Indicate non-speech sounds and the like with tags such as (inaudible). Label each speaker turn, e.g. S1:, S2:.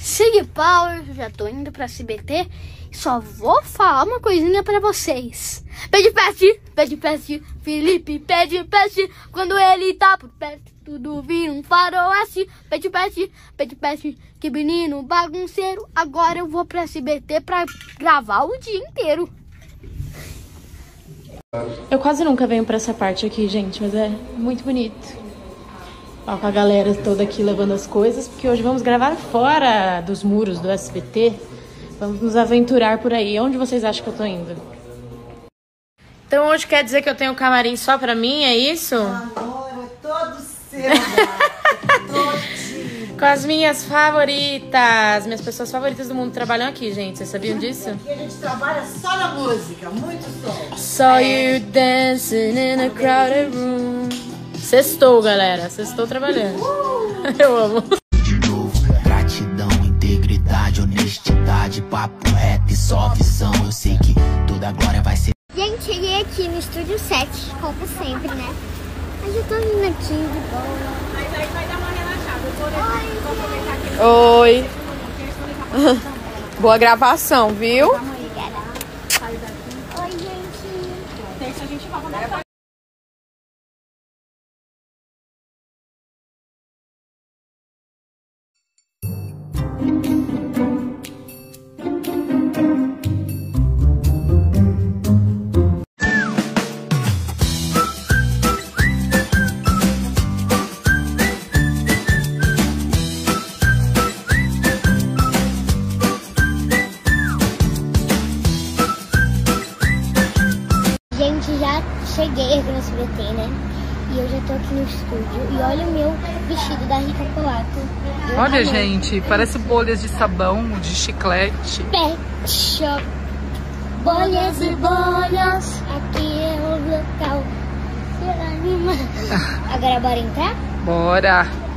S1: Sig Power, já tô indo pra SBT e só vou falar uma coisinha pra vocês. Pede peste, pede peste, Felipe pede peste, quando ele tá por perto, tudo vira um faroeste. Pede peste, pede peste, que menino bagunceiro, agora eu vou pra SBT pra gravar o dia inteiro.
S2: Eu quase nunca venho pra essa parte aqui, gente, mas é muito bonito. Ó, com a galera toda aqui levando as coisas, porque hoje vamos gravar fora dos muros do SBT. Vamos nos aventurar por aí. Onde vocês acham que eu tô indo? Então hoje quer dizer que eu tenho um camarim só pra mim, é isso?
S3: Amor, é todo seu.
S2: Com as minhas favoritas. Minhas pessoas favoritas do mundo trabalham aqui, gente. Vocês sabiam disso?
S3: Aqui a gente trabalha só na música, muito som.
S2: Saw you dancing in a crowded room. Sextou, galera. Sextou trabalhando. (laughs) Eu amo.
S4: de novo. Gratidão, integridade, honestidade, papo reto e só visão. Eu sei que toda glória vai ser.
S1: Gente, cheguei aqui no estúdio 7, como sempre, né? Mas eu tô vindo aqui de boa.
S5: Mas aí vai dar uma relaxada. Eu vou,
S1: Oi,
S5: vou aproveitar que
S6: Oi. Boa gravação, viu?
S1: Obrigada. Oi, gente.
S5: terça a gente vai
S1: cheguei aqui no SBT, né? E eu já tô aqui no estúdio. E olha o meu vestido da Rita Colato.
S6: Olha, gente, parece bolhas de sabão, de chiclete.
S1: Pet Shop. Bolhas e bolhas, aqui é o local. (laughs) Agora bora entrar?
S6: Bora!